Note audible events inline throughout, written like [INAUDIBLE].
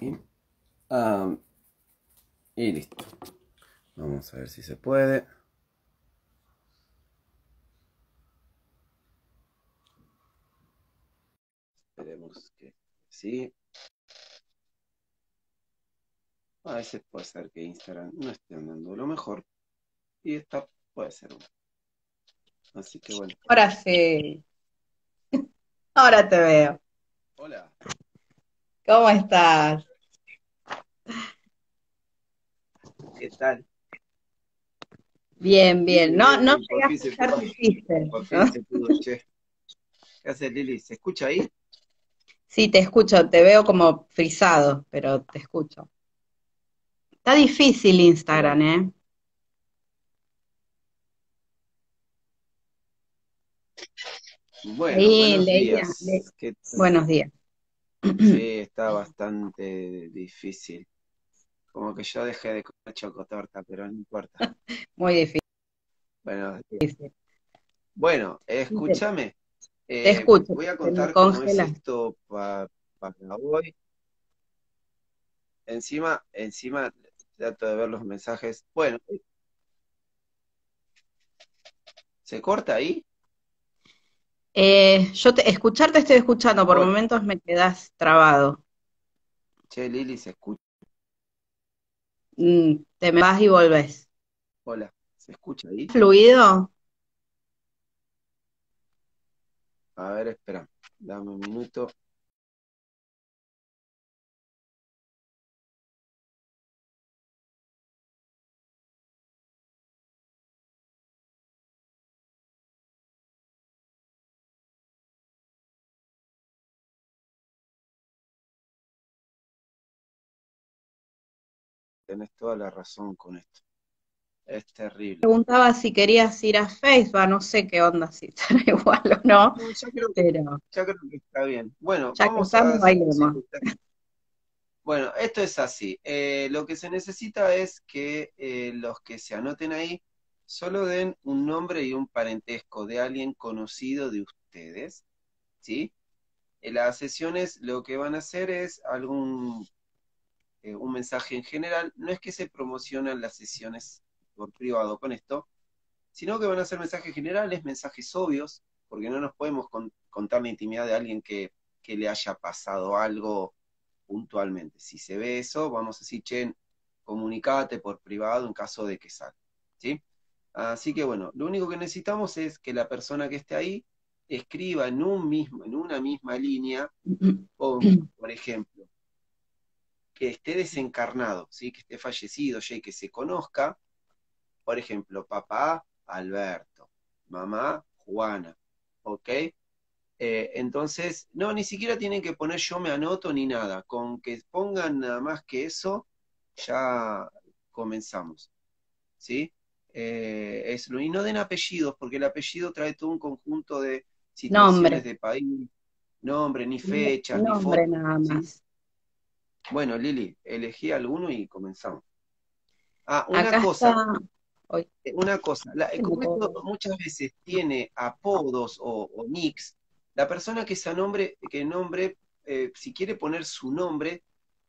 Y, y listo. Vamos a ver si se puede. Esperemos que sí. A veces puede ser que Instagram no esté andando lo mejor. Y esta puede ser una. Así que bueno. Ahora sí. Ahora te veo. Hola. ¿Cómo estás? ¿Qué tal? Bien, bien. No, no llegué a escuchar tu chiste, Por ¿no? fin se pudo, che. ¿Qué haces, Lili? ¿Se escucha ahí? Sí, te escucho, te veo como frisado, pero te escucho. Está difícil Instagram, ¿eh? Bueno, buenos leía, días. le- ¿Qué tal? buenos días. Sí, [CLEARS THROAT] está bastante difícil. Como que yo dejé de comer chocotorta, pero no importa. [LAUGHS] Muy difícil. Bueno, Te bueno, escúchame. Eh, escucho, voy a te contar cómo es esto pa- para hoy. Encima, encima trato de ver los mensajes. Bueno, ¿se corta ahí? Eh, yo te, escucharte estoy escuchando, por Hola. momentos me quedas trabado. Che, Lili, ¿se escucha? Mm, te me vas y volvés. Hola, ¿se escucha ahí? ¿Fluido? A ver, espera, dame un minuto. Tenés toda la razón con esto. Es terrible. Preguntaba si querías ir a Facebook, no sé qué onda, si estará [LAUGHS] igual o no, No, ya creo que, pero ya creo que está bien. Bueno, ya que vamos estamos, a bailemos. Bueno, esto es así. Eh, lo que se necesita es que eh, los que se anoten ahí solo den un nombre y un parentesco de alguien conocido de ustedes, ¿sí? En las sesiones lo que van a hacer es algún eh, un mensaje en general. No es que se promocionan las sesiones por privado con esto, sino que van a ser mensajes generales, mensajes obvios, porque no nos podemos con- contar la intimidad de alguien que, que le haya pasado algo puntualmente. Si se ve eso, vamos a decir, che, comunicate por privado en caso de que salga, ¿sí? Así que bueno, lo único que necesitamos es que la persona que esté ahí escriba en un mismo, en una misma línea, [CLEARS THROAT] o, por ejemplo, que esté desencarnado, ¿sí? Que esté fallecido ya y que se conozca, por ejemplo, papá Alberto, mamá Juana, ¿ok? Eh, entonces, no, ni siquiera tienen que poner yo me anoto ni nada, con que pongan nada más que eso, ya comenzamos, ¿sí? Eh, es lo, y no den apellidos, porque el apellido trae todo un conjunto de situaciones Nombre. de país, nombre, ni fechas, ni Nombre fotos, nada ¿sí? Bueno, Lili, elegí alguno y comenzamos. Ah, una Acá cosa, está, eh, una cosa, la- como esto muchas veces tiene apodos o, o nicks, la persona que se nombre, que nombre, eh, si quiere poner su nombre,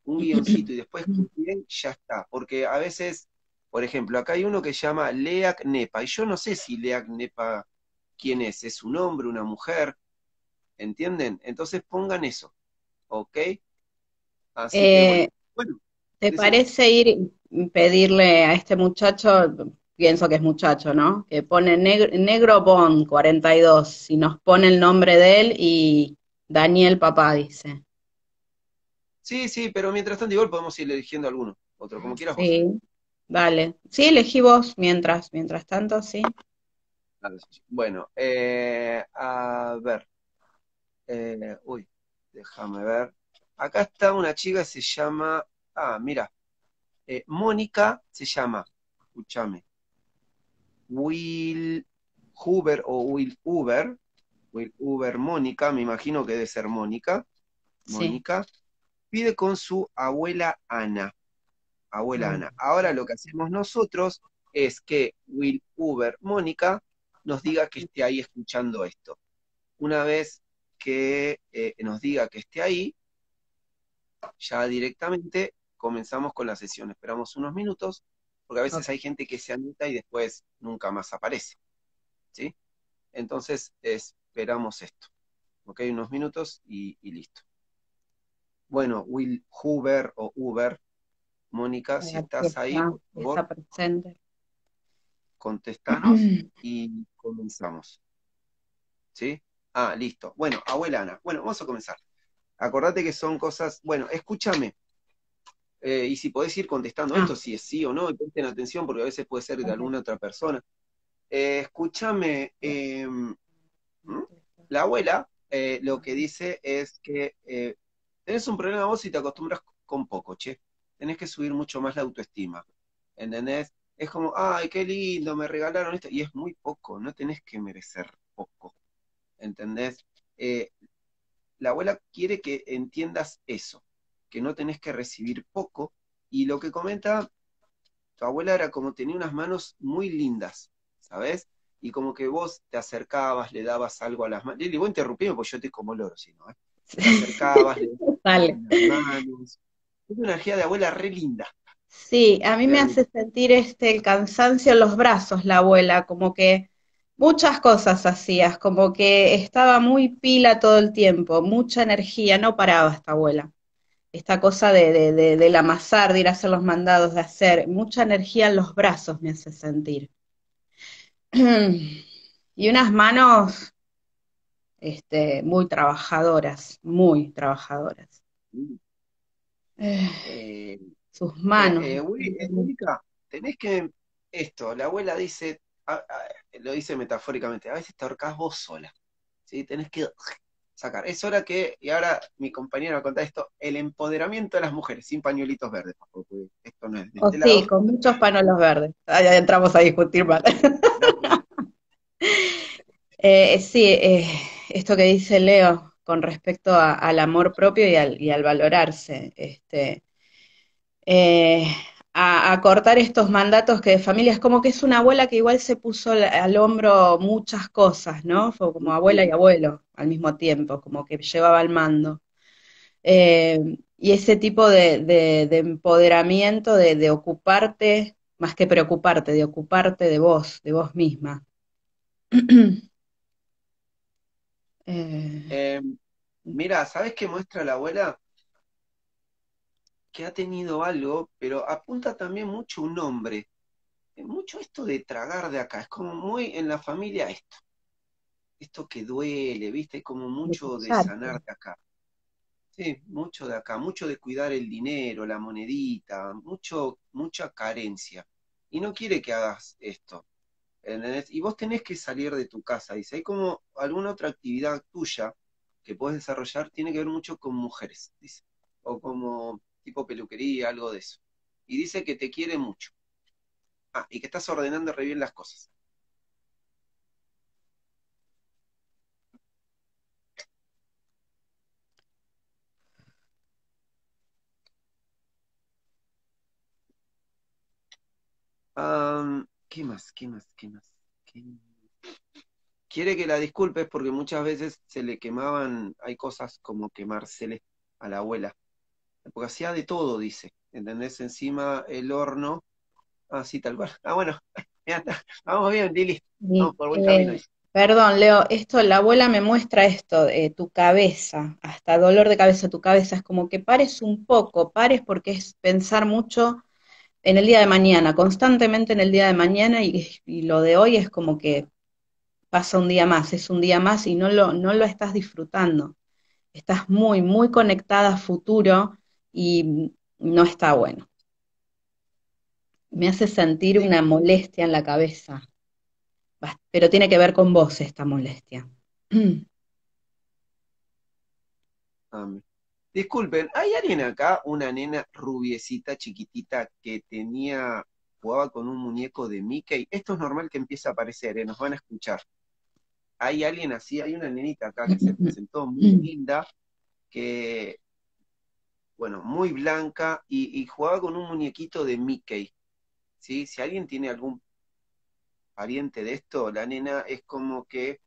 un guioncito y después [LAUGHS] ya está. Porque a veces, por ejemplo, acá hay uno que se llama Leak Nepa, y yo no sé si Leak Nepa quién es, es un hombre, una mujer, ¿entienden? Entonces pongan eso, ¿ok? Así Eh, bueno, ¿te parece ir y pedirle a este muchacho, pienso que es muchacho, ¿no? Que pone neg- Negro Bond 42, si nos pone el nombre de él y Daniel Papá dice. Sí, sí, pero mientras tanto igual podemos ir eligiendo alguno, otro, como quieras vos. Sí, dale. Sí, elegí vos mientras, mientras tanto, sí. Bueno, eh, a ver. Eh, uy, déjame ver. Acá está una chica que se llama. Ah, mira. eh, Mónica se llama. Escúchame. Will Huber o Will Uber. Will Uber Mónica, me imagino que debe ser Mónica. Sí. Mónica. Pide con su abuela Ana. Abuela Ah. Ana. Ahora lo que hacemos nosotros es que Will Uber Mónica nos diga que esté ahí escuchando esto. Una vez que eh, nos diga que esté ahí, ya directamente comenzamos con la sesión. Esperamos unos minutos, porque a veces hay gente que se anota y después nunca más aparece. ¿Sí? Entonces esperamos esto. ¿Ok? Unos minutos y, listo. Bueno, Will Huber o Uber, Mónica, si estás ahí, por presente. contestanos [CLEARS THROAT] y comenzamos. ¿Sí? Ah, listo. Bueno, abuela Ana. Bueno, vamos a comenzar. Acordate que son cosas, bueno, escúchame. Eh, y si podés ir contestando ah. esto, si es sí o no, y presten atención, porque a veces puede ser de alguna otra persona. Eh, escúchame, em, la abuela eh, lo que dice es que tenés un problema vos y te acostumbras con poco, che. Tenés que subir mucho más la autoestima. ¿Entendés? Es como, ay, qué lindo, me regalaron esto. Y es muy poco, no tenés que merecer poco. ¿Entendés? La abuela quiere que entiendas eso, que no tenés que recibir poco. Y lo que comenta tu abuela era como tenía unas manos muy lindas, ¿sabes? Y como que vos te acercabas, le dabas algo a las manos. Lili, vos interrumpime porque yo estoy como loro, si no, ¿eh? Te acercabas, le [LAUGHS] dabas las manos. Es una energía de abuela re linda. Sí, a mí me hace sentir este el cansancio en los brazos la abuela, como que Muchas cosas hacías, como que estaba muy pila todo el tiempo, mucha energía, no paraba esta abuela. Esta cosa de, de, del amasar, de ir a hacer los mandados, de hacer, mucha energía en los brazos me hace sentir. [CLEARS THROAT] Y unas manos este, muy trabajadoras, muy trabajadoras. Eh, sus manos. Eh, eh, tenés que, esto, la abuela dice, lo dice metafóricamente, a veces te ahorcas vos sola, ¿sí? Tenés que sacar. Es hora que, y ahora mi compañera va a contar esto, el empoderamiento de las mujeres, sin pañuelitos verdes, porque esto no es de este Sí, con muchos pañuelos verdes. Ya entramos a discutir mal. [LAUGHS] Eh, sí, eh, esto que dice Leo con respecto al amor propio y al, y al valorarse. Este, eh, a, cortar estos mandatos que de familia es como que es una abuela que igual se puso al, hombro muchas cosas, ¿no? Fue como abuela y abuelo al mismo tiempo, como que llevaba el mando. Eh, y ese tipo de, empoderamiento, de, ocuparte, más que preocuparte, de ocuparte de vos, de vos misma. [CLEARS THROAT] Eh, eh, mira, ¿sabes qué muestra la abuela? Que ha tenido algo, pero apunta también mucho un nombre. Mucho esto de tragar de acá, es como muy en la familia esto. Esto que duele, ¿viste? como mucho de sanar de acá. Sí, mucho de acá, mucho de cuidar el dinero, la monedita, mucho, mucha carencia. Y no quiere que hagas esto. Y vos tenés que salir de tu casa. Dice, hay como alguna otra actividad tuya que puedes desarrollar, tiene que ver mucho con mujeres, dice. O como tipo peluquería, algo de eso. Y dice que te quiere mucho. Ah, y que estás ordenando re bien las cosas. ¿Qué más? ¿Qué más? ¿Qué más? Quiere que la disculpes porque muchas veces se le quemaban, hay cosas como quemársele a la abuela porque hacía de todo, dice, ¿entendés? Encima el horno, así tal cual. Ah, bueno, [LAUGHS] vamos bien, Lili, vamos por buen camino. Perdón, Leo, esto, la abuela me muestra esto, de tu cabeza, hasta dolor de cabeza, tu cabeza, es como que pares un poco, pares porque es pensar mucho en el día de mañana, constantemente en el día de mañana y, y, lo de hoy es como que pasa un día más, es un día más y no lo, no lo estás disfrutando. Estás muy, muy conectada a futuro y no está bueno. Me hace sentir una molestia en la cabeza, pero tiene que ver con vos esta molestia. [CLEARS THROAT] Disculpen, ¿hay alguien acá, una nena rubiecita, chiquitita, que tenía, jugaba con un muñeco de Mickey? Esto es normal que empiece a aparecer, ¿eh? nos van a escuchar. Hay alguien así, hay una nenita acá que se [CLEARS THROAT] presentó muy linda, que bueno, muy blanca y, jugaba con un muñequito de Mickey. ¿sí? Si alguien tiene algún pariente de esto, la nena es como que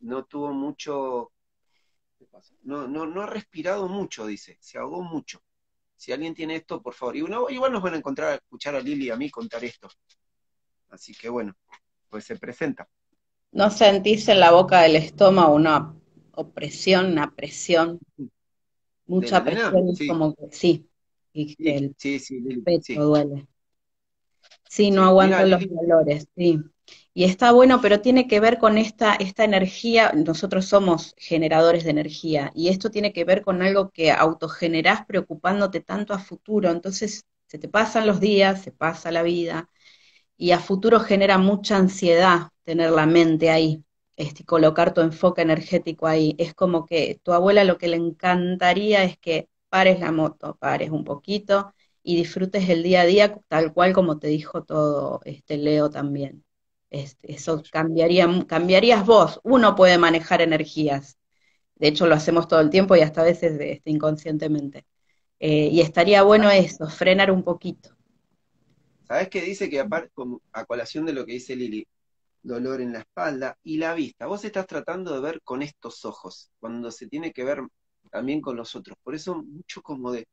no tuvo mucho No, no, no ha respirado mucho, dice, se ahogó mucho. Si alguien tiene esto, por favor. Y uno, igual nos van a encontrar a escuchar a Lili y a mí contar esto. Así que bueno, pues se presenta. ¿No sentís en la boca del estómago una opresión, una presión? Mucha presión, sí. como que sí. Y sí, el sí, pecho duele. Sí, no aguanto los dolores, sí. Y está bueno, pero tiene que ver con esta, esta energía, nosotros somos generadores de energía, y esto tiene que ver con algo que autogenerás preocupándote tanto a futuro, entonces se te pasan los días, se pasa la vida, y a futuro genera mucha ansiedad tener la mente ahí, este, colocar tu enfoque energético ahí. Es como que tu abuela lo que le encantaría es que pares la moto, pares un poquito y disfrutes el día a día tal cual como te dijo todo este Leo también. Este, eso cambiaría, cambiarías vos. Uno puede manejar energías. De hecho, lo hacemos todo el tiempo y hasta a veces este, inconscientemente. Eh, y estaría bueno eso, frenar un poquito. ¿Sabes qué dice? Que aparte, a colación de lo que dice Lili, dolor en la espalda y la vista. Vos estás tratando de ver con estos ojos, cuando se tiene que ver también con los otros. Por eso mucho como de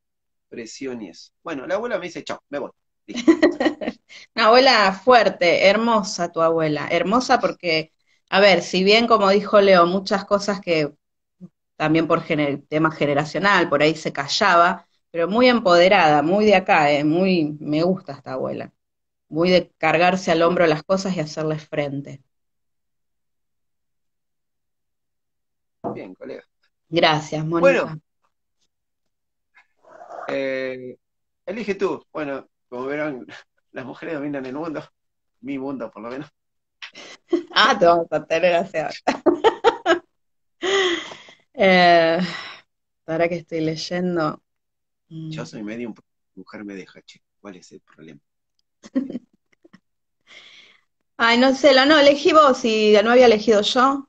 presión y eso. Bueno, la abuela me dice, chao, me voy. [LAUGHS] Una abuela fuerte, hermosa tu abuela, hermosa porque, a ver, si bien como dijo Leo, muchas cosas que también por tema generacional, por ahí se callaba, pero muy empoderada, muy de acá, eh, muy, me gusta esta abuela, muy de cargarse al hombro las cosas y hacerles frente. Bien, colega. Gracias, Mónica. Bueno, eh, elige tú. Bueno, como verán, [LAUGHS] las mujeres dominan el mundo, mi mundo por lo menos. [LAUGHS] ah, te vamos a tener hacia [LAUGHS] eh, para que estoy leyendo. Mm. Yo soy medio, mujer me deja, che, ¿cuál es el problema? [LAUGHS] Ay, no sé, la no, elegí vos y no había elegido yo.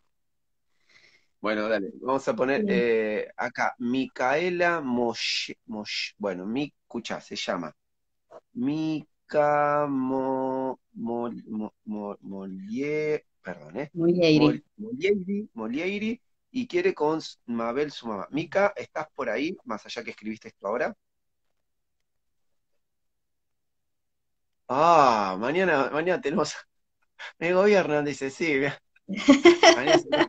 Bueno, dale, vamos a poner eh, acá, Micaela Mosh, Mosh, bueno, mi, escucha, se llama Mica Mo, Mo, perdón, ¿eh? Molieiri. y quiere con Mabel su mamá. Mica, ¿estás por ahí, más allá que escribiste esto ahora? Ah, mañana, mañana tenemos, [LAUGHS] me gobiernan, dice, sí, [LAUGHS]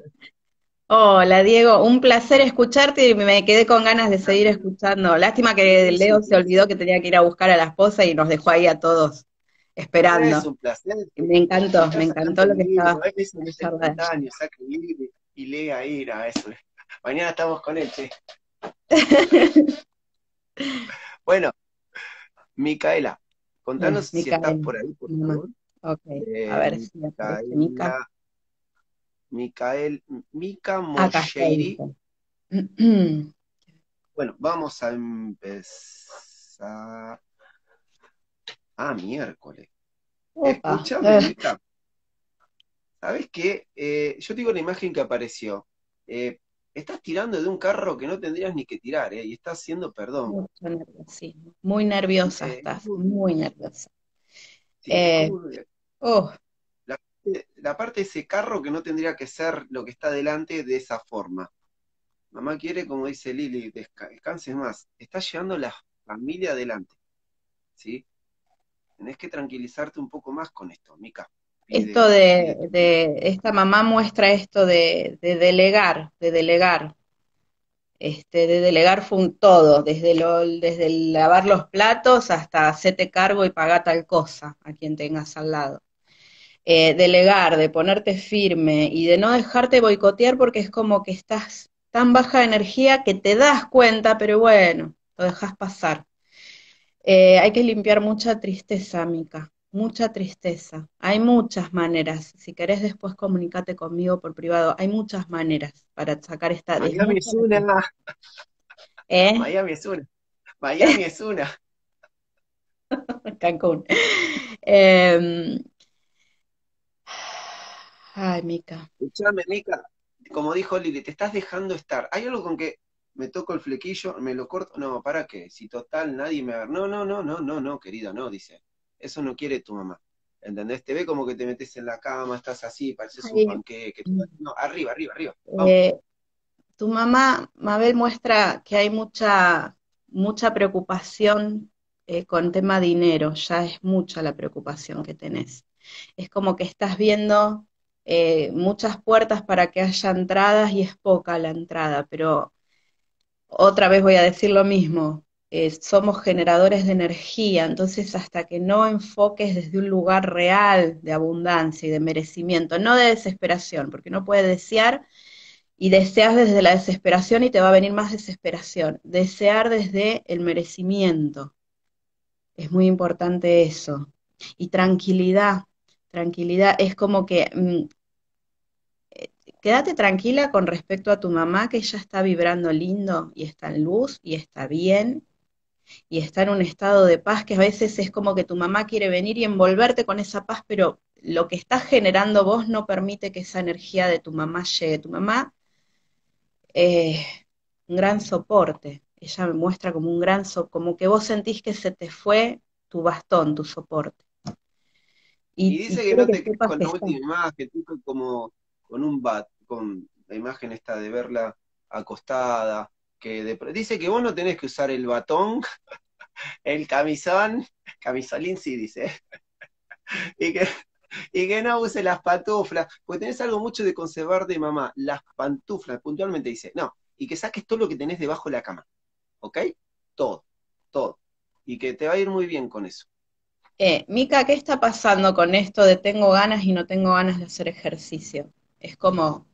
Hola Diego, un placer escucharte y me quedé con ganas de seguir escuchando. Lástima que Leo se olvidó que tenía que ir a buscar a la esposa y nos dejó ahí a todos esperando. Es un placer. Me encantó, me encantó lo que estaba. Y lee ahí, a eso. Mañana estamos con él, che. [LAUGHS] bueno, Micaela, contanos si estás por ahí, por favor. Ok, a ver eh, si aparece Mica. Micael, Mika Mosheiri. [CLEARS THROAT] [CLEARS THROAT] bueno, vamos a empezar. Ah, miércoles. Escúchame, [LAUGHS] Mika. ¿Sabes qué? Eh, yo digo la imagen que apareció. Eh, estás tirando de un carro que no tendrías ni que tirar, ¿eh? Y estás haciendo perdón. Sí, muy nerviosa estás, muy nerviosa. Sí, oh la parte de ese carro que no tendría que ser lo que está delante de esa forma. Mamá quiere, como dice Lili, descanses más. Está llevando la familia adelante. ¿Sí? Tenés que tranquilizarte un poco más con esto, Mica. Esto de, de, esta mamá muestra esto de, de, delegar, de delegar. Este, de delegar fue un todo, desde, lo, desde el lavar los platos hasta hacerte cargo y pagar tal cosa a quien tengas al lado. Eh, delegar, de ponerte firme y de no dejarte boicotear porque es como que estás tan baja de energía que te das cuenta, pero bueno, lo dejas pasar. Eh, hay que limpiar mucha tristeza, Mica, mucha tristeza. Hay muchas maneras. Si querés después comunicate conmigo por privado. Hay muchas maneras para sacar esta... Miami es una. [LAUGHS] ¿Eh? Miami es una. Miami es una. [LAUGHS] Cancún. Eh, Ay, Mica. Escuchame, Mica, como dijo Lili, te estás dejando estar. Hay algo con que me toco el flequillo, me lo corto. No, ¿para qué? Si total nadie me. No, no, no, no, no, no, querido, no, dice. Eso no quiere tu mamá. ¿Entendés? Te ve como que te metes en la cama, estás así, pareces un panqueque. No, arriba, arriba, arriba. Eh, tu mamá, Mabel, muestra que hay mucha, mucha preocupación eh, con tema dinero, ya es mucha la preocupación que tenés. Es como que estás viendo eh, muchas puertas para que haya entradas y es poca la entrada, pero otra vez voy a decir lo mismo, eh, somos generadores de energía, entonces hasta que no enfoques desde un lugar real de abundancia y de merecimiento, no de desesperación, porque no puedes desear y deseas desde la desesperación y te va a venir más desesperación, desear desde el merecimiento. Es muy importante eso. Y tranquilidad, tranquilidad, es como que mm, eh, quédate tranquila con respecto a tu mamá, que ella está vibrando lindo y está en luz y está bien y está en un estado de paz que a veces es como que tu mamá quiere venir y envolverte con esa paz, pero lo que estás generando vos no permite que esa energía de tu mamá llegue. Tu mamá, eh, un gran soporte. Ella me muestra como un gran, soporte, como que vos sentís que se te fue tu bastón, tu soporte. Y, dice que no te con la última imagen, como con un bat, con la imagen esta de verla acostada, que dice que vos no tenés que usar el batón, [LAUGHS] el camisón, camisolín sí dice, [LAUGHS] y que, y que no use las pantuflas, porque tenés algo mucho de conservar de mamá, las pantuflas, puntualmente dice, no, y que saques todo lo que tenés debajo de la cama, ¿ok? Todo, todo, y que te va a ir muy bien con eso. Eh, Mica, ¿qué está pasando con esto de tengo ganas y no tengo ganas de hacer ejercicio? Es como,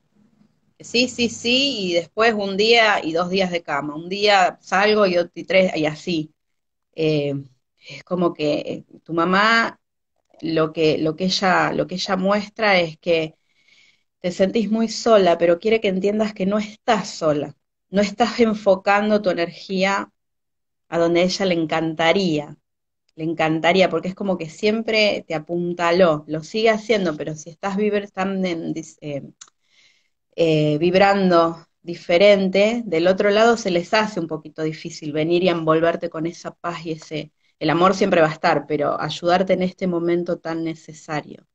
sí, sí, sí, y después un día y dos días de cama, un día salgo y, otro, y tres, y así. Eh, es como que eh, tu mamá lo que, lo que ella, lo que ella muestra es que te sentís muy sola, pero quiere que entiendas que no estás sola, no estás enfocando tu energía a donde ella le encantaría, le encantaría, porque es como que siempre te apuntaló, lo sigue haciendo, pero si estás vibrando en, eh, eh, vibrando diferente, del otro lado se les hace un poquito difícil venir y envolverte con esa paz y ese, el amor siempre va a estar, pero ayudarte en este momento tan necesario.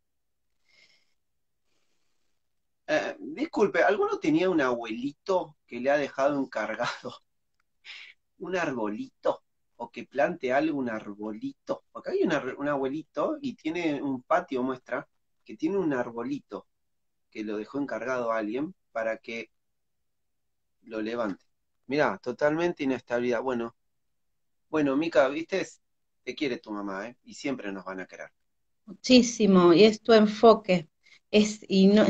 Eh, disculpe, ¿alguno tenía un abuelito que le ha dejado encargado [LAUGHS] un arbolito? O que plante algo, un arbolito. Acá hay un abuelito y tiene un patio, muestra, que tiene un arbolito que lo dejó encargado a alguien para que lo levante. Mira, totalmente inestabilidad. Bueno, bueno, Mica, viste, te quiere tu mamá, ¿eh? Y siempre nos van a querer. Muchísimo, y es tu enfoque. Es, y no,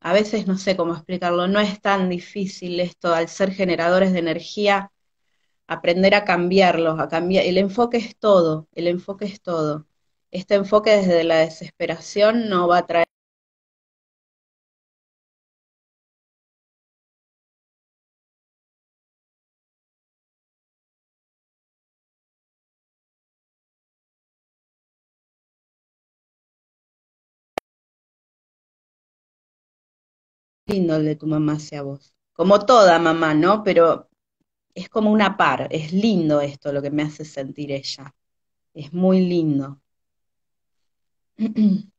a veces no sé cómo explicarlo, no es tan difícil esto, al ser generadores de energía, aprender a cambiarlos, a cambiar. El enfoque es todo, el enfoque es todo. Este enfoque desde la desesperación no va a traer lindo el de tu mamá hacia vos. Como toda mamá, ¿no? Pero es como una par, es lindo esto lo que me hace sentir ella. Es muy lindo. [CLEARS THROAT]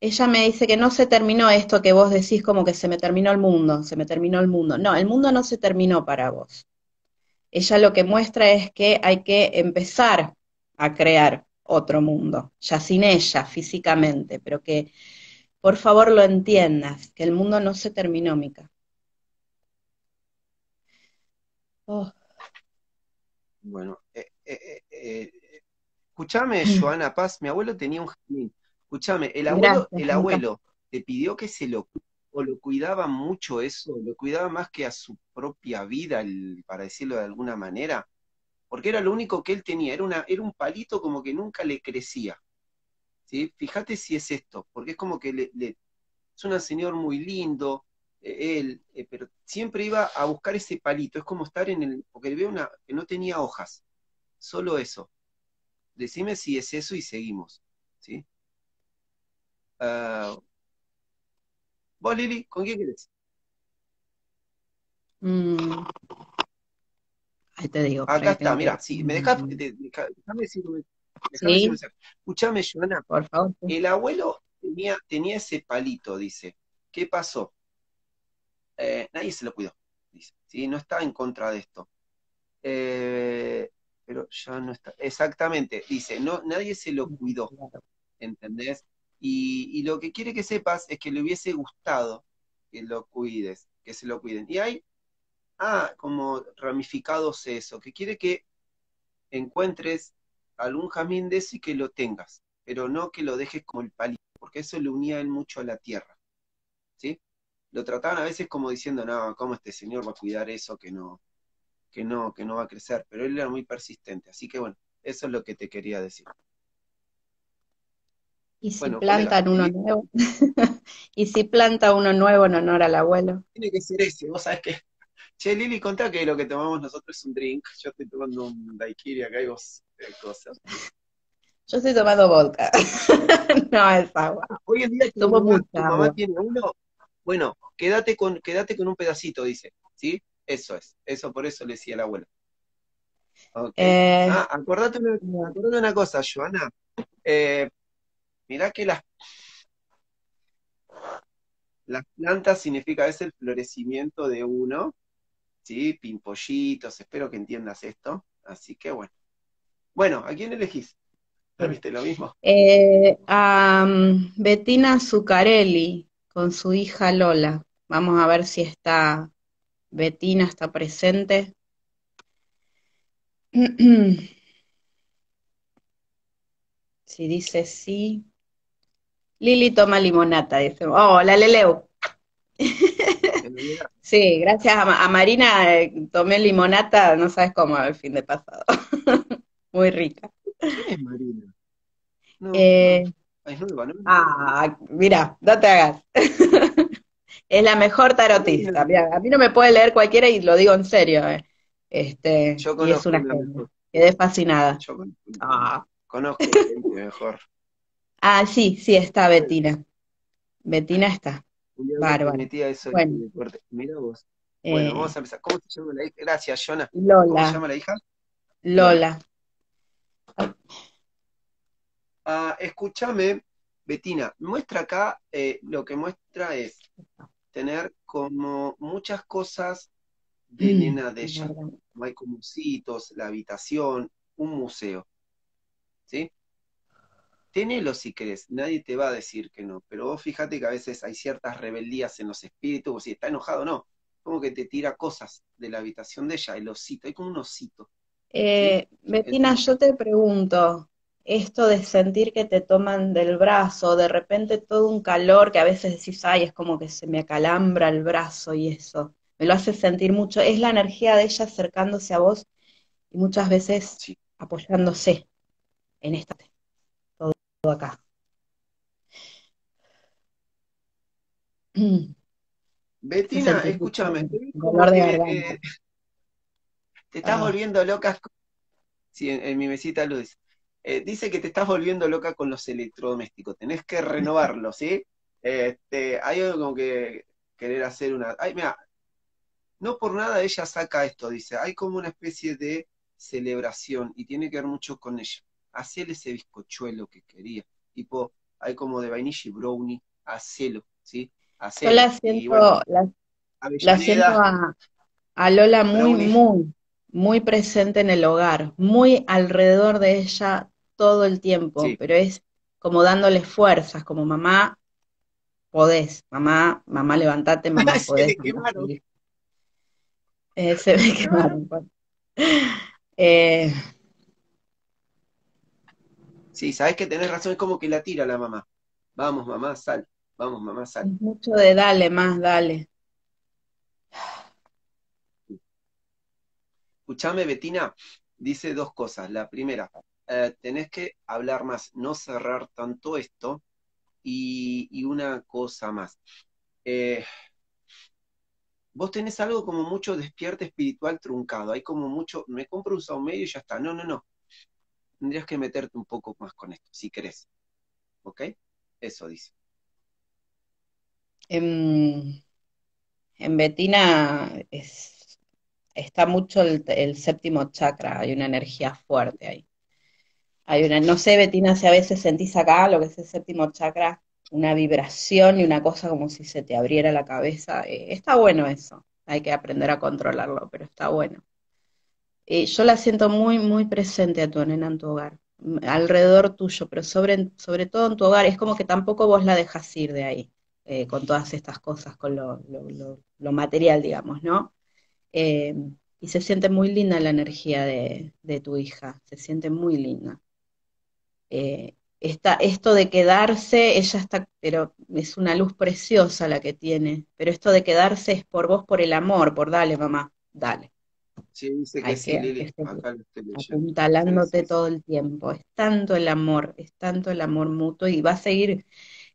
Ella me dice que no se terminó esto que vos decís como que se me terminó el mundo, se me terminó el mundo. No, el mundo no se terminó para vos. Ella lo que muestra es que hay que empezar a crear otro mundo, ya sin ella físicamente, pero que por favor lo entiendas, que el mundo no se terminó, Mica. Oh. Bueno, eh, eh, eh, escúchame, mm. Joana Paz, mi abuelo tenía un jardín. Escúchame, el abuelo, el abuelo te pidió que se lo o lo cuidaba mucho eso, lo cuidaba más que a su propia vida, para decirlo de alguna manera, porque era lo único que él tenía, era, una, era un palito como que nunca le crecía. Fíjate si es esto, porque es como que le, es un señor muy lindo, eh, él, eh, pero siempre iba a buscar ese palito, es como estar en el, porque veo una, que no tenía hojas, solo eso. Decime si es eso y seguimos, ¿sí? Ah, ¿Vos, Lili, con quién querés? Mm. Ahí te digo. Acá está, mira, si me dejas, déjame decirlo, Escúchame, Joana. Por favor. El abuelo tenía, tenía ese palito, dice. ¿Qué pasó? eh, nadie se lo cuidó, dice, ¿sí? No está en contra de esto. Eh, pero ya no está. Exactamente, dice, no, nadie se lo cuidó, ¿entendés? Y, lo que quiere que sepas es que le hubiese gustado que lo cuides, que se lo cuiden. Y hay, ah, como ramificados eso, que quiere que encuentres algún jamín de que lo tengas, pero no que lo dejes como el palito, porque eso le unía él mucho a la tierra. ¿Sí? Lo trataban a veces como diciendo, no, ¿cómo este señor va a cuidar eso que no, que no, que no va a crecer? Pero él era muy persistente. Así que bueno, eso es lo que te quería decir. ¿Y si plantan uno nuevo? [LAUGHS] ¿Y si planta uno nuevo en honor al abuelo? Tiene que ser ese, vos sabés que... [LAUGHS] Che, Lili, contá que lo que tomamos nosotros es un drink. Yo estoy tomando un daiquiri acá y vos cosas. Yo estoy tomando vodka. [LAUGHS] no, es agua. Hoy en día tu, mamá, tiene uno. Bueno, quédate con, quédate con un pedacito, dice. ¿Sí? Eso es. Eso por eso le decía la abuela. Okay. Eh, ah, acordate una, acordate una cosa, Joana. Eh, Mirá que las, las plantas significa es el florecimiento de uno, ¿sí? Pimpollitos, espero que entiendas esto. Así que bueno. Bueno, ¿a quién elegís? ¿Viste lo mismo? Eh, a um, Bettina Zuccarelli con su hija Lola. Vamos a ver si está Bettina está presente. [CLEARS THROAT] si dice sí. Lili toma limonata, dice. Oh, la Leleu. [LAUGHS] sí, gracias a, Marina eh, tomé limonata, no sabes cómo el fin de pasado. [LAUGHS] Muy rica. ¿Qué es Marina? No, eh, Ah, mira, no te hagas. [LAUGHS] es la mejor tarotista. A mí no me puede leer cualquiera y lo digo en serio. Eh. Este, Yo y es una Quedé fascinada. Yo conozco, ah. conozco [LAUGHS] gente mejor. Ah, sí, sí, está Betina. Betina está. Bárbara. Bueno. Mira vos. Bueno, eh, vamos a empezar. ¿Cómo se llama la hija? Gracias, Jonah. Lola. ¿Cómo se llama la hija? Lola. Ah, escúchame, Betina, muestra acá, eh, lo que muestra es tener como muchas cosas de mm, nena de ella. Hay como la habitación, un museo. ¿Sí? tenelo si querés, nadie te va a decir que no, pero vos fíjate que a veces hay ciertas rebeldías en los espíritus, si está enojado o no, como que te tira cosas de la habitación de ella, el osito, hay como un osito. Eh, Betina, yo te pregunto, esto de sentir que te toman del brazo, de repente todo un calor que a veces decís, ay, es como que se me acalambra el brazo y eso, me lo hace sentir mucho, es la energía de ella acercándose a vos y muchas veces apoyándose en esta acá. Betina, escúchame, te estás ah. volviendo loca. Sí, en, mi mesita Luz. Eh, dice que te estás volviendo loca con los electrodomésticos. Tenés que [LAUGHS] renovarlos, ¿sí? Este, hay algo como que querer hacer una. Ay, mira, no por nada ella saca esto, dice. Hay como una especie de celebración y tiene que ver mucho con ella hacele ese bizcochuelo que quería. Tipo, hay como de vainilla y brownie, hacelo, ¿sí? Hacelo. Yo la siento, la, siento a, Lola muy, muy, muy presente en el hogar, muy alrededor de ella todo el tiempo, pero es como dándole fuerzas, como mamá, podés, mamá, mamá, levantate, [LAUGHS] mamá, podés. Eh, se ve que [LAUGHS] eh, Sí, sabes que tenés razón, es como que la tira la mamá. Vamos, mamá, sal. Vamos, mamá, sal. mucho de dale, más, dale. Escuchame, Betina, dice dos cosas. La primera, eh, tenés que hablar más, no cerrar tanto esto. Y, una cosa más. Eh, vos tenés algo como mucho despierte espiritual truncado. Hay como mucho, me compro un medio y ya está. No, no, no tendrías que meterte un poco más con esto, si querés. ¿Ok? Eso dice. En, Betina está mucho el, séptimo chakra, hay una energía fuerte ahí. Hay una, no sé, Betina, si a veces sentís acá lo que es el séptimo chakra. una vibración y una cosa como si se te abriera la cabeza. Eh, está bueno eso, hay que aprender a controlarlo, pero está bueno. Eh, yo la siento muy, muy presente a tu nena en tu hogar, alrededor tuyo, pero sobre, sobre todo en tu hogar. Es como que tampoco vos la dejas ir de ahí, eh, con todas estas cosas, con lo, lo, material, digamos, ¿no? Y se siente muy linda la energía de, de tu hija, se siente muy linda esto de quedarse, ella está, pero es una luz preciosa la que tiene, pero esto de quedarse es por vos, por el amor, por dale, mamá, dale. Sí, dice que, sí, Lili, apuntalándote todo el tiempo. Es tanto el amor, es tanto el amor mutuo y va a seguir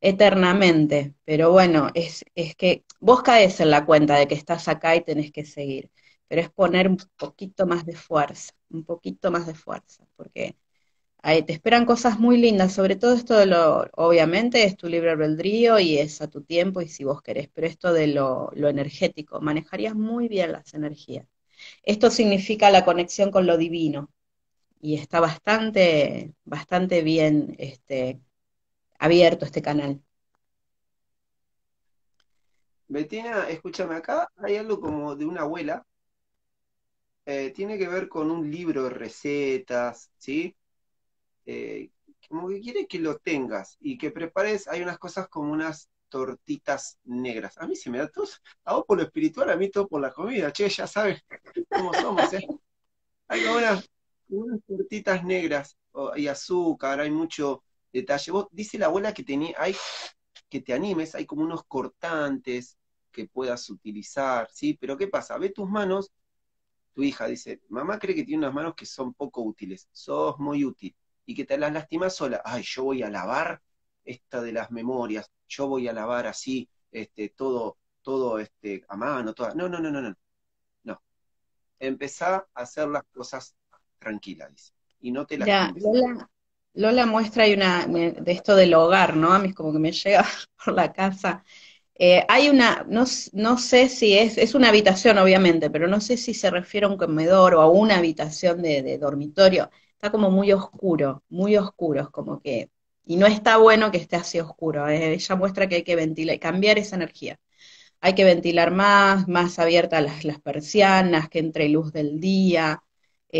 eternamente. Pero bueno, es, es que vos caes en la cuenta de que estás acá y tenés que seguir. Pero es poner un poquito más de fuerza, un poquito más de fuerza, porque Ahí te esperan cosas muy lindas, sobre todo esto de lo, obviamente es tu libre albedrío y es a tu tiempo y si vos querés, pero esto de lo, energético, manejarías muy bien las energías. Esto significa la conexión con lo divino y está bastante, bastante bien este, abierto este canal. Betina, escúchame acá, hay algo como de una abuela, eh, tiene que ver con un libro de recetas, ¿sí? Eh, como que quiere que lo tengas y que prepares, hay unas cosas como unas tortitas negras. A mí se me da todo, a vos por lo espiritual, a mí todo por la comida, che, ya sabes cómo somos, ¿eh? Hay como unas, tortitas negras y azúcar, hay mucho detalle. Vos, dice la abuela que tenía, hay que te animes, hay como unos cortantes que puedas utilizar, ¿sí? Pero ¿qué pasa? Ve tus manos, tu hija dice, mamá cree que tiene unas manos que son poco útiles, sos muy útil y que te las lastimas sola. Ay, yo voy a lavar esta de las memorias, yo voy a lavar así, este, todo, todo este, a mano, toda. No, no, no, no, no. No. Empezá a hacer las cosas tranquilas, dice. Y no te las Lola, Lola muestra hay una de esto del hogar, ¿no? A mí es como que me llega [LAUGHS] por la casa. Eh, hay una, no, no, sé si es, es una habitación obviamente, pero no sé si se refiere a un comedor o a una habitación de, de dormitorio está como muy oscuro, muy oscuro, es como que, y no está bueno que esté así oscuro, eh, ella muestra que hay que ventilar, cambiar esa energía. Hay que ventilar más, más abiertas las, las persianas, que entre luz del día,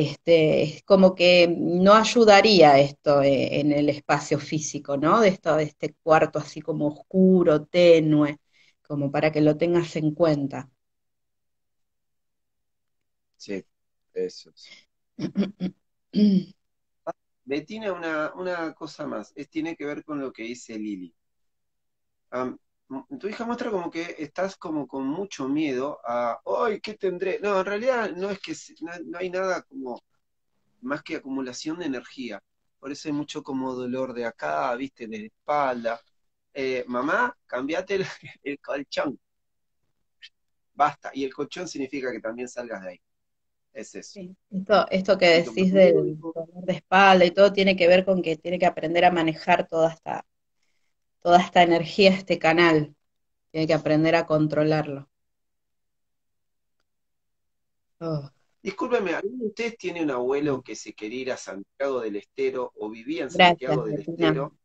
este, es como que no ayudaría esto eh, en el espacio físico, ¿no? De esto, de este cuarto así como oscuro, tenue, como para que lo tengas en cuenta. Sí, eso. [COUGHS] Betina, una, una cosa más, es, tiene que ver con lo que dice Lili. Tu hija muestra como que estás como con mucho miedo a, ¡ay, qué tendré! No, en realidad no es que no, hay nada como más que acumulación de energía. Por eso hay mucho como dolor de acá, viste, de espalda. Eh, mamá, cambiate el, [LAUGHS] el colchón. Basta. Y el colchón significa que también salgas de ahí. Es eso. Esto, esto que decís del dolor de espalda y todo tiene que ver con que tiene que aprender a manejar toda esta, toda esta energía, este canal. Tiene que aprender a controlarlo. Oh. Discúlpeme, ¿alguno de ustedes tiene un abuelo que se quería ir a Santiago del Estero o vivía en Santiago del Estero?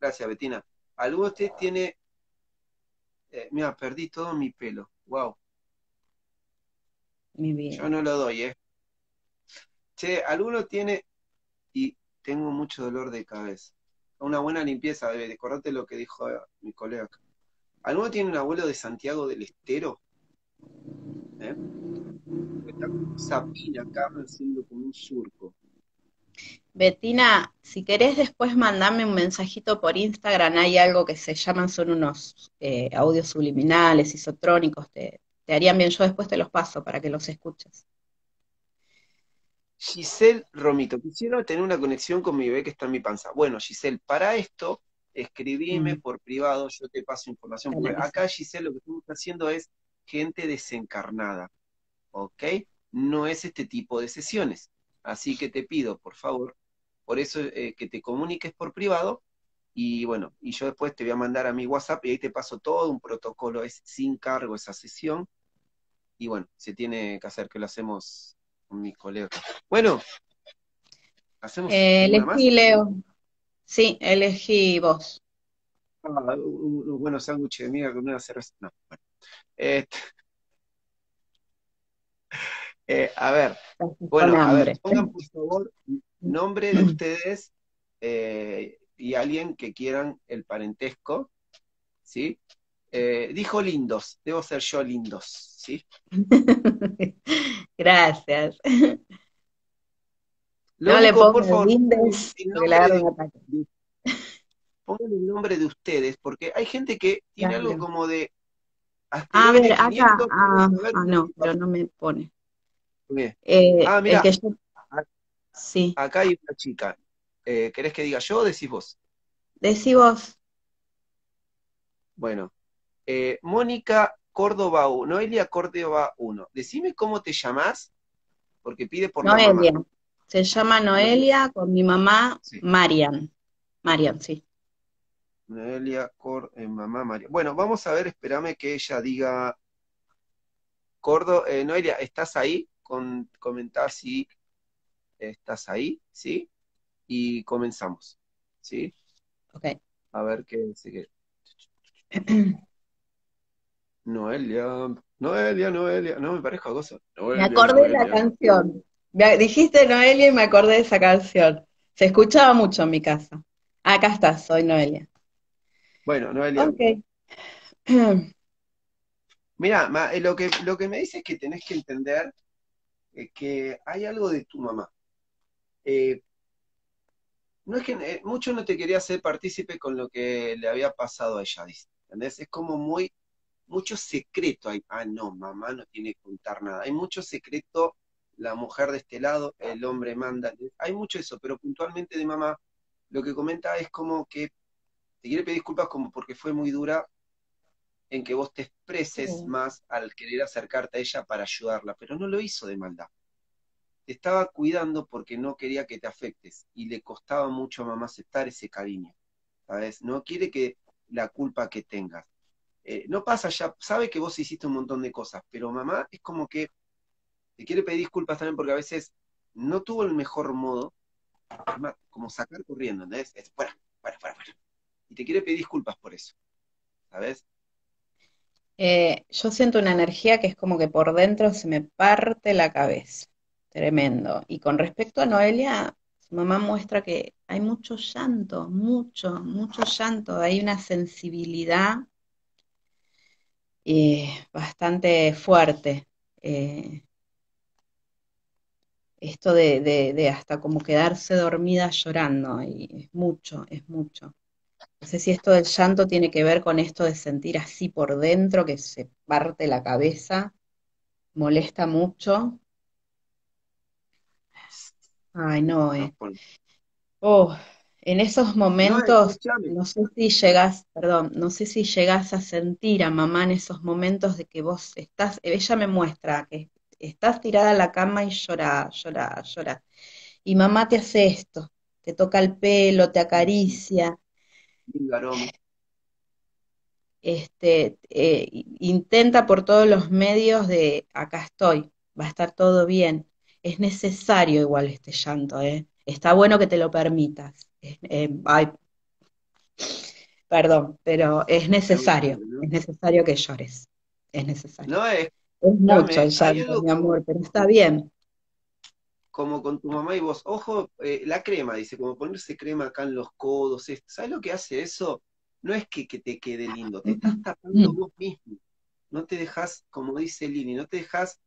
Gracias, Betina. ¿Alguno de ustedes tiene... Eh, mira, perdí todo mi pelo. Wow. Yo no lo doy, ¿eh? Che, alguno tiene, y tengo mucho dolor de cabeza. Una buena limpieza, debe acordate lo que dijo mi colega. ¿Alguno tiene un abuelo de Santiago del Estero? ¿Eh? Como sapina acá haciendo como un surco. Betina, si querés después mandame un mensajito por Instagram, hay algo que se llaman, son unos eh, audios subliminales, isotrónicos, te, te harían bien, yo después te los paso para que los escuches. Giselle Romito, quisiera tener una conexión con mi bebé que está en mi panza. Bueno, Giselle, para esto, escribime mm. por privado, yo te paso información. Porque acá, Giselle, lo que estamos haciendo es gente desencarnada, ¿ok? No es este tipo de sesiones. Así que te pido, por favor, por eso eh, que te comuniques por privado y bueno, y yo después te voy a mandar a mi WhatsApp y ahí te paso todo un protocolo, es sin cargo esa sesión. Y bueno, se tiene que hacer que lo hacemos con mis colegas. Bueno, hacemos. Eh, elegí Leo. Sí, elegí vos. Ah, unos buenos sándwiches de miga con una cerveza. No, bueno. Este, [LAUGHS] eh, a ver, bueno, a ver, pongan por favor nombre de ustedes eh, y alguien que quieran el parentesco, ¿sí? Eh, dijo lindos, debo ser yo lindos, ¿sí? [LAUGHS] Gracias. no le pongo por favor, lindes, pongan el nombre de ustedes, porque hay gente que tiene algo como de... A ver, acá, ah, ah, no, pero no me pone. Eh, ah, mira, sí. acá hay una chica. Eh, ¿Querés que diga yo o decís vos? Decí vos. Bueno, eh, Mónica Córdoba 1, Noelia Córdoba 1. Decime cómo te llamás, porque pide por Noelia. Se llama Noelia con mi mamá Marian. Marian, sí. Noelia, Cor, eh, mamá María. Bueno, vamos a ver, espérame que ella diga. Cordo, eh, Noelia, ¿estás ahí? Con, comentá si estás ahí, ¿sí? Y comenzamos, ¿sí? Ok. A ver qué dice [CLEARS THROAT] Noelia, Noelia, Noelia, no me parezco a cosa. me acordé de la canción. Dijiste Noelia y me acordé de esa canción. Se escuchaba mucho en mi casa. Acá estás, soy Noelia. Bueno, Noelia. [CLEARS THROAT] Mira, eh, lo que, lo que me dice es que tenés que entender eh, que hay algo de tu mamá. Eh, no es que mucho no te quería hacer partícipe con lo que le había pasado a ella. ¿Entendés? Es como muy, mucho secreto hay. Ah, no, mamá no tiene que contar nada. Hay mucho secreto, la mujer de este lado, el hombre manda. Hay mucho eso, pero puntualmente de mamá, lo que comenta es como que te quiere pedir disculpas como porque fue muy dura en que vos te expreses más al querer acercarte a ella para ayudarla, pero no lo hizo de maldad. Te estaba cuidando porque no quería que te afectes y le costaba mucho a mamá aceptar ese cariño, ¿sabes? No quiere que la culpa que tengas. Eh, no pasa ya, sabe que vos hiciste un montón de cosas, pero mamá es como que te quiere pedir disculpas también porque a veces no tuvo el mejor modo, como sacar corriendo, ¿entendés? Es fuera, fuera, fuera, fuera y te quiere pedir disculpas por eso, ¿sabes? Eh, yo siento una energía que es como que por dentro se me parte la cabeza, tremendo. Y con respecto a Noelia, su mamá muestra que hay mucho llanto, mucho, mucho llanto, hay una sensibilidad eh, bastante fuerte. Eh, esto de, de, hasta como quedarse dormida llorando, y es mucho, es mucho. No sé si esto del llanto tiene que ver con esto de sentir así por dentro, que se parte la cabeza, molesta mucho. Ay, no, eh. Oh, en esos momentos, no sé si llegas, perdón, no sé si llegas a sentir a mamá en esos momentos de que vos estás, ella me muestra que estás tirada en la cama y llora, llora, llora. Y mamá te hace esto, te toca el pelo, te acaricia, este, eh, intenta por todos los medios de acá estoy, va a estar todo bien. Es necesario igual este llanto, ¿eh? Está bueno que te lo permitas. Eh, perdón, pero es necesario, es necesario que llores. Es necesario. No es, es mucho el llanto, mi amor, pero está bien como con tu mamá y vos, ojo, eh, la crema, dice, como ponerse crema acá en los codos, ¿sabes lo que hace eso? No es que, te quede lindo, te estás [LAUGHS] tapando vos mismo, no te dejas, como dice Lini, no te dejas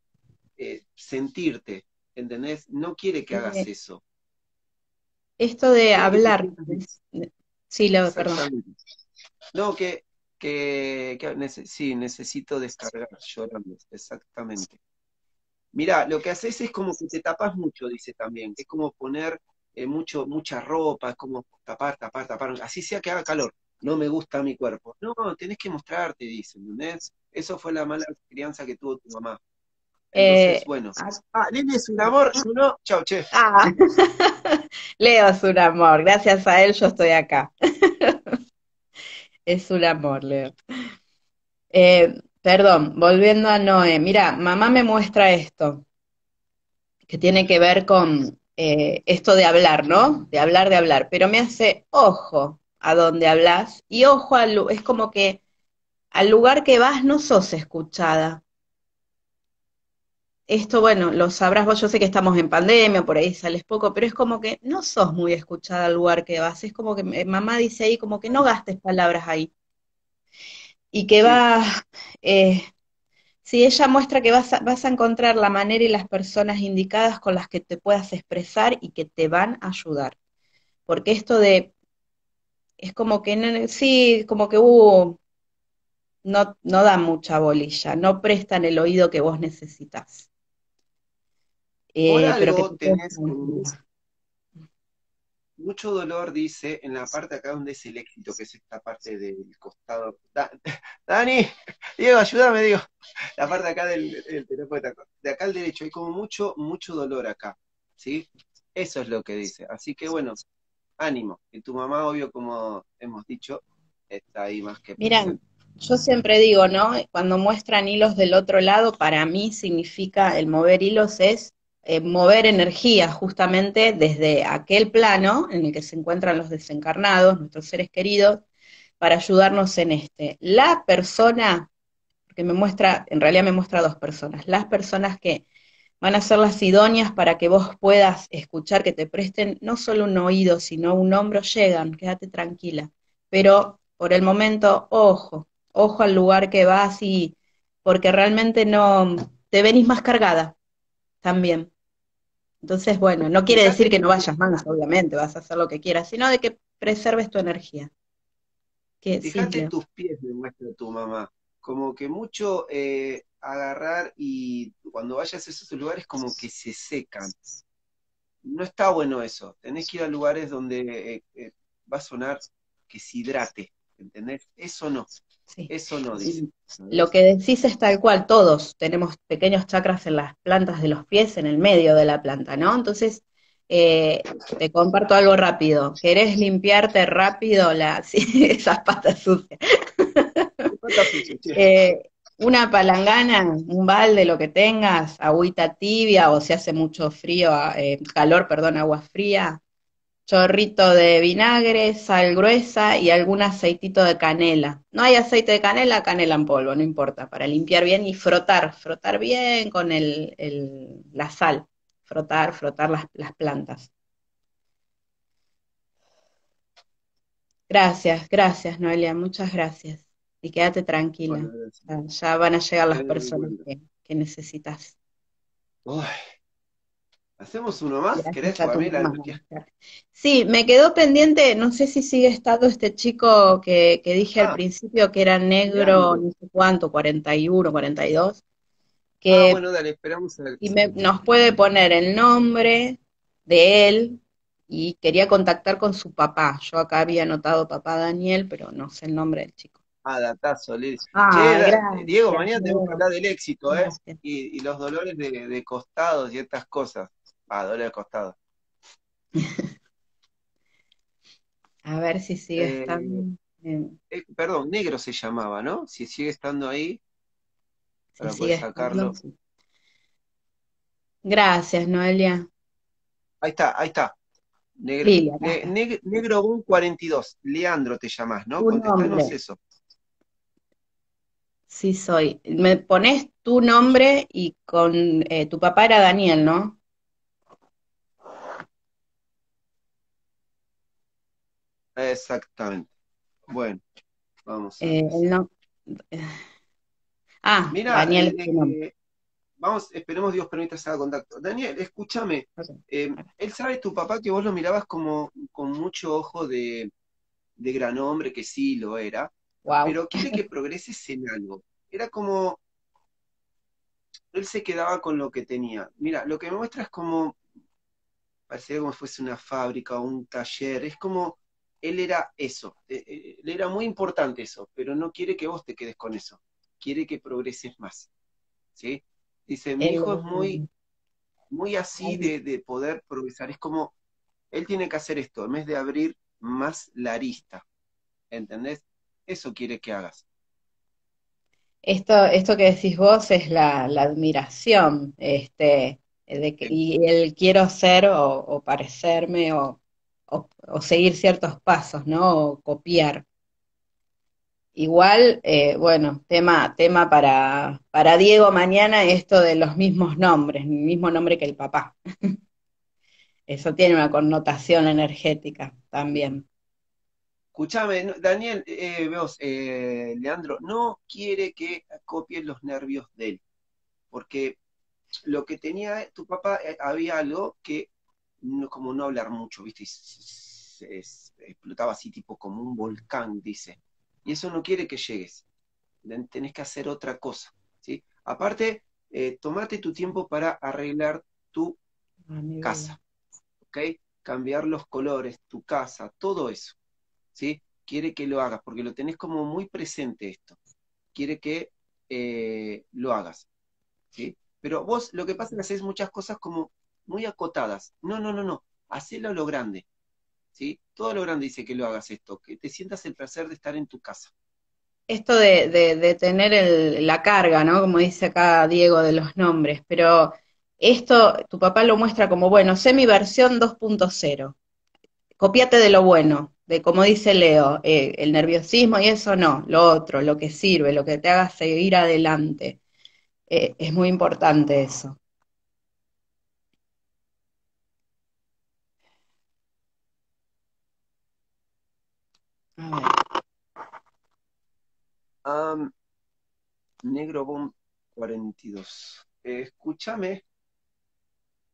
eh, sentirte, ¿entendés? No quiere que hagas eso. Esto de hablar, sí, lo, perdón. No, que, que, que sí, necesito descargar llorando, exactamente. Mira, lo que haces es como que te tapas mucho, dice también. Es como poner eh, mucho, mucha ropa, es como tapar, tapar, tapar. Así sea que haga calor. No me gusta mi cuerpo. No, tenés que mostrarte, dice, ¿entendés? Eso fue la mala crianza que tuvo tu mamá. Entonces, eh, bueno. Ah, ah es un amor, no, chau, che. Ah. [LAUGHS] Leo es un amor. Gracias a él yo estoy acá. [LAUGHS] es un amor, Leo. Eh, Perdón, volviendo a Noé, mira, mamá me muestra esto, que tiene que ver con eh, esto de hablar, ¿no? De hablar, de hablar, pero me hace, ojo, a donde hablas y ojo, es como que al lugar que vas no sos escuchada. Esto, bueno, lo sabrás vos, yo sé que estamos en pandemia, por ahí sales poco, pero es como que no sos muy escuchada al lugar que vas. Es como que mamá dice ahí, como que no gastes palabras ahí. Y que va, eh, si ella muestra que vas a, vas a encontrar la manera y las personas indicadas con las que te puedas expresar y que te van a ayudar. Porque esto de, es como que, sí, como que hubo, uh, no, no dan mucha bolilla, no prestan el oído que vos necesitas. Eh, pero que tenés mucho dolor, dice, en la parte acá donde es el éxito, que es esta parte del costado. [LAUGHS] Dani, Diego, ayúdame, Diego. La parte acá del, del de acá al derecho, hay como mucho, mucho dolor acá, ¿sí? Eso es lo que dice. Así que bueno, ánimo. Y tu mamá, obvio, como hemos dicho, está ahí más que... Mira, yo siempre digo, ¿no? Cuando muestran hilos del otro lado, para mí significa el mover hilos es eh, mover energía justamente desde aquel plano en el que se encuentran los desencarnados, nuestros seres queridos, para ayudarnos en este. La persona, que me muestra, en realidad me muestra dos personas, las personas que van a ser las idóneas para que vos puedas escuchar, que te presten no solo un oído, sino un hombro, llegan, quédate tranquila. Pero por el momento, ojo, ojo al lugar que vas y porque realmente no te venís más cargada también. Entonces, bueno, no quiere decir que no vayas más, obviamente, vas a hacer lo que quieras, sino de que preserves tu energía. Fíjate tus pies, me muestra tu mamá. Como que mucho eh, agarrar y cuando vayas a esos lugares como que se secan. No está bueno eso. Tenés que ir a lugares donde eh, eh, va a sonar que se hidrate, ¿entendés? Eso no. Eso no dice. Lo que decís es tal cual, todos tenemos pequeños chakras en las plantas de los pies, en el medio de la planta, ¿no? Entonces, eh, te comparto algo rápido. ¿Querés limpiarte rápido la, [LAUGHS] esas patas sucias? Eh, una palangana, un balde, lo que tengas, agüita tibia o si hace mucho frío, eh, calor, perdón, agua fría, chorrito de vinagre, sal gruesa y algún aceitito de canela. No hay aceite de canela, canela en polvo, no importa, para limpiar bien y frotar, frotar bien con el, la sal, frotar, frotar las, plantas. Gracias, gracias Noelia, muchas gracias. Y quédate tranquila, ya, van a llegar las personas que, necesitas. ¿Hacemos uno más? ¿Querés, Sí, me quedó pendiente, no sé si sigue estando este chico que, dije al ah. principio que era negro, no sé cuánto, 41, 42. Que, ah, bueno, dale, esperamos a. Y nos puede poner el nombre de él y quería contactar con su papá. Yo acá había anotado papá Daniel, pero no sé el nombre del chico. Ah, datazo, Liz. Ah, Diego, mañana tenemos que hablar del éxito, ¿eh? Y, los dolores de, de costados y estas cosas. Ah, doble al costado. [LAUGHS] A ver si sigue eh, estando. Eh, perdón, negro se llamaba, ¿no? Si sigue estando ahí, para poder sacarlo. Gracias, Noelia. Ahí está, ahí está. Negro, Negro 42. Leandro te llamas, ¿no? Contéstanos eso. Sí, soy. Me pones tu nombre y con eh, tu papá era Daniel, ¿no? Exactamente. Bueno, vamos. Eh, no. Ah, Mira, Daniel. Eh, vamos, esperemos Dios permita hacer contacto. Daniel, escúchame. Eh, él sabe tu papá que vos lo mirabas como con mucho ojo de, gran hombre, que sí lo era, pero quiere que progreses en algo. Era como. Él se quedaba con lo que tenía. Mira, lo que me muestra es como. Parecía como si fuese una fábrica o un taller. Es como él era eso, eh, eh, le era muy importante eso, pero no quiere que vos te quedes con eso, quiere que progreses más. ¿sí? Dice, mi hijo es muy, muy así de, poder progresar, es como, él tiene que hacer esto, en vez de abrir más la arista, ¿entendés? Eso quiere que hagas. Esto, esto que decís vos es la, admiración, este, de que, y el quiero ser o parecerme o o, seguir ciertos pasos, ¿no? O copiar. Igual, eh, bueno, tema, tema para, para Diego mañana esto de los mismos nombres, el mismo nombre que el papá. [LAUGHS] Eso tiene una connotación energética también. Escúchame, Daniel, eh, eh, Leandro, no quiere que copies los nervios de él, porque lo que tenía tu papá, eh, había algo que, como no hablar mucho, ¿viste? Se, explotaba así tipo como un volcán, dice. Y eso no quiere que llegues. Tenés que hacer otra cosa, ¿sí? Aparte, eh, tomate tu tiempo para arreglar tu ah, casa, ¿ok? Cambiar los colores, tu casa, todo eso, ¿sí? Quiere que lo hagas, porque lo tenés como muy presente esto. Quiere que eh, lo hagas, ¿sí? Pero vos lo que pasa es que haces muchas cosas como muy acotadas. No, no, no, no. Hacelo a lo grande. ¿sí? Todo lo grande dice que lo hagas esto, que te sientas el placer de estar en tu casa. Esto de, tener la carga, ¿no? Como dice acá Diego de los nombres, pero esto tu papá lo muestra como, bueno, sé mi versión 2.0. Copiate de lo bueno, de como dice Leo, eh, el nerviosismo y eso no, lo otro, lo que sirve, lo que te haga seguir adelante. Eh, es muy importante eso. Negro Boom 42. Eh, escúchame.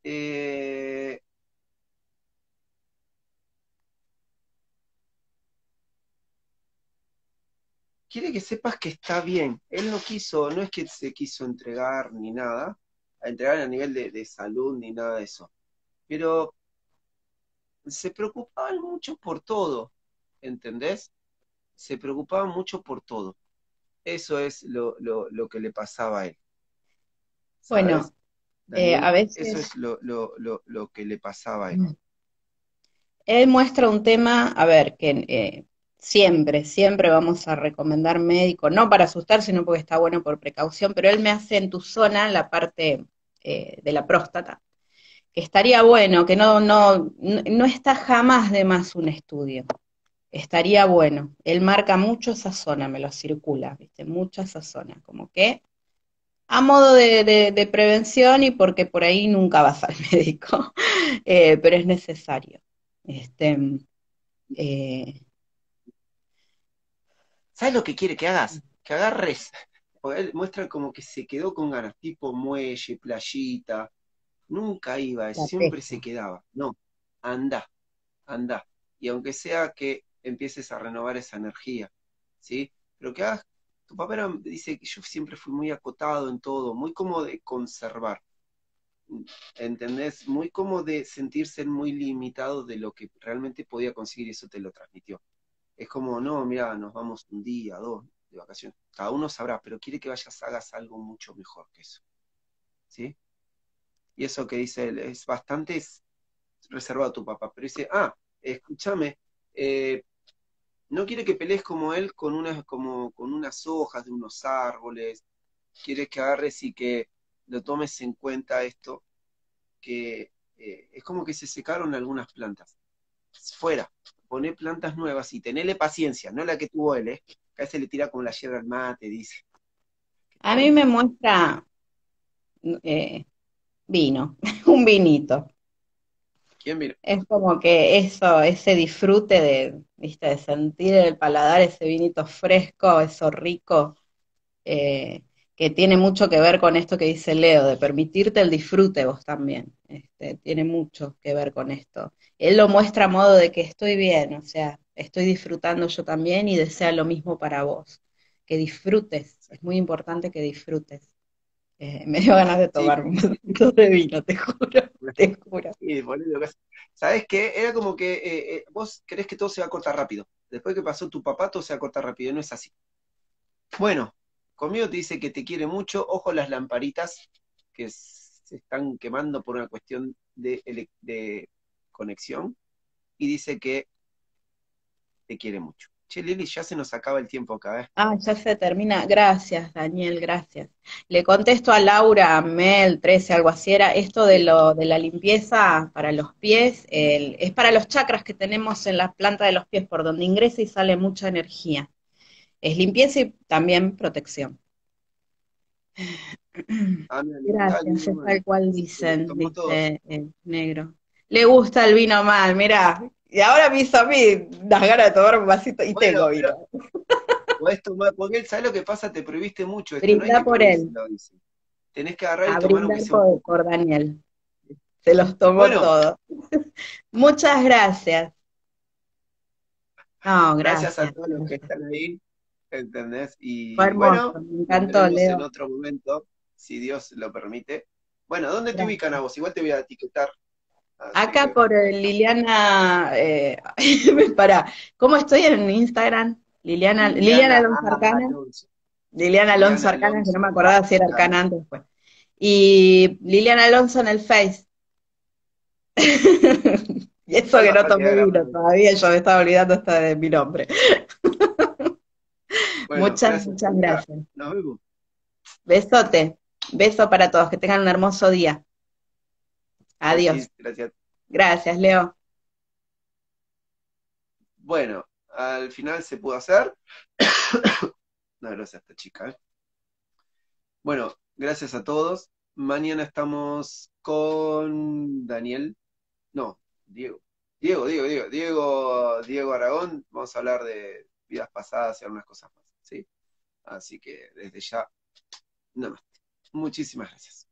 Eh, quiere que sepas que está bien. Él no quiso, no es que se quiso entregar ni nada, a entregar a nivel de, salud ni nada de eso. Pero se preocupaban mucho por todo, ¿entendés? Se preocupaban mucho por todo. Eso es lo, que le pasaba a él. Bueno, eh, a veces... Eso es lo, que le pasaba a él. Él muestra un tema, a ver, que eh, siempre, siempre vamos a recomendar médico, no para asustar, sino porque está bueno por precaución, pero él me hace en tu zona la parte eh, de la próstata, que estaría bueno, que no, no, no está jamás de más un estudio. Estaría bueno. Él marca mucho esa zona, me lo circula, ¿viste? Mucha esa zona, como que a modo de, prevención y porque por ahí nunca vas al [LAUGHS] médico, eh, pero es necesario. Este, eh, ¿Sabes lo que quiere que hagas? Que agarres. Él muestra como que se quedó con ganas, tipo muelle, playita. Nunca iba, siempre se quedaba. No, anda, anda. Y aunque sea que empieces a renovar esa energía, ¿sí? Pero que hagas, tu papá dice que yo siempre fui muy acotado en todo, muy como de conservar. ¿Entendés? Muy como de sentirse muy limitado de lo que realmente podía conseguir y eso te lo transmitió es como, no, mira, nos vamos un día, dos de vacaciones. Cada uno sabrá, pero quiere que vayas, hagas algo mucho mejor que eso. ¿Sí? Y eso que dice él es bastante reservado tu papá, pero dice, ah, escúchame, eh, no quiere que pelees como él con unas, como, con unas hojas de unos árboles, quiere que agarres y que lo tomes en cuenta esto, que eh, es como que se secaron algunas plantas. Fuera, poner plantas nuevas y tenerle paciencia, no la que tuvo él, ¿eh? Que a veces le tira con la hierba al mate, dice. A mí me muestra eh, vino, [LAUGHS] un vinito. Es como que eso, ese disfrute de, ¿viste? de sentir el paladar ese vinito fresco, eso rico, eh, que tiene mucho que ver con esto que dice Leo, de permitirte el disfrute vos también. Este, tiene mucho que ver con esto. Él lo muestra a modo de que estoy bien, o sea, estoy disfrutando yo también y desea lo mismo para vos. Que disfrutes, es muy importante que disfrutes. Eh, me dio ganas de tomar un poquito de vino, te juro, te juro. ¿Sabes qué? Era como que eh, eh, vos crees que todo se va a cortar rápido. Después que pasó tu papá, todo se va a cortar rápido, no es así. Bueno, Conmigo te dice que te quiere mucho, ojo las lamparitas que se están quemando por una cuestión de, conexión, y dice que te quiere mucho. Che, Lili, ya se nos acaba el tiempo acá, ¿eh? Ah, ya se termina. Gracias, Daniel, gracias. Le contesto a Laura Mel 13, algo así era, esto de lo de la limpieza para los pies, el- es para los chakras que tenemos en la planta de los pies, por donde ingresa y sale mucha energía. Es limpieza y también protección. Ah, mira, Gracias, es tal cual dicen, dice el negro. Le gusta el vino mal, mirá. Y ahora me hizo a mí las ganas de tomar un vasito y Bueno, tengo vino. tomar, porque él, ¿sabes lo que pasa? Te prohibiste mucho esto, no Brindá que por él. Tenés que agarrar y a tomar brindar sea un por, poco. por Daniel. Se los tomó Bueno, todos. [LAUGHS] Muchas gracias. No, gracias a gracias, todos los que están ahí, ¿entendés? Fue Y hermoso, bueno, me encantó, veremos en Leo. otro momento, si Dios lo permite. Bueno, ¿dónde te ubican a vos? Igual te voy a etiquetar, así Acá que por eh, Liliana, eh, [LAUGHS] para, ¿cómo estoy en Instagram? Liliana, Liliana Liliana Alonso. Arcana. Alonso. Liliana Alonso Arcana, que no me acordaba si era Arcana. Antes después. Y Liliana Alonso en el Face. [LAUGHS] Y eso que no tomé vino todavía, yo me estaba olvidando hasta de mi nombre. [LAUGHS] Bueno, Muchas, gracias, muchas gracias. Nos vemos. Besote. Beso para todos. Que tengan un hermoso día. Adiós. Gracias. Gracias, Leo. Bueno, al final se pudo hacer. [COUGHS] No, gracias a esta chica, ¿eh? Bueno, gracias a todos. Mañana estamos con Daniel. No, Diego. Diego, Diego, Diego, Diego, Diego Aragón. Vamos a hablar de vidas pasadas y algunas cosas más, ¿sí? Así que desde ya, nada más. Muchísimas gracias.